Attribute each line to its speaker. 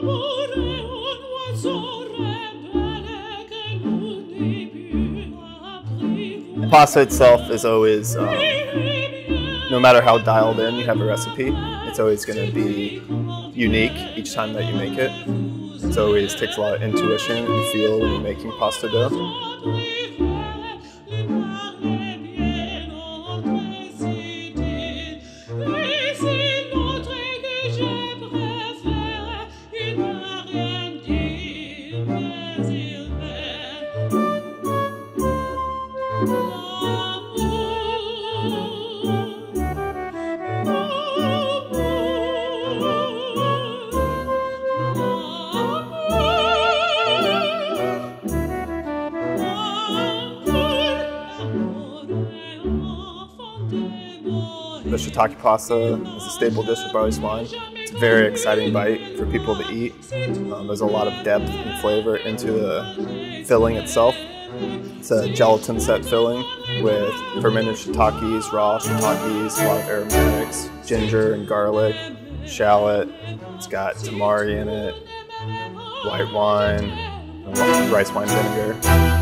Speaker 1: The pasta itself is always, um, no matter how dialed in you have a recipe, it's always going to be unique each time that you make it. It always takes a lot of intuition and feel when you're making pasta dough. The shiitake pasta is a staple dish of Barley Swine. It's a very exciting bite for people to eat. Um, there's a lot of depth and flavor into the filling itself. It's a gelatin set filling with fermented shiitakes, raw shiitakes, a lot of aromatics, ginger and garlic, shallot. It's got tamari in it, white wine, rice wine vinegar.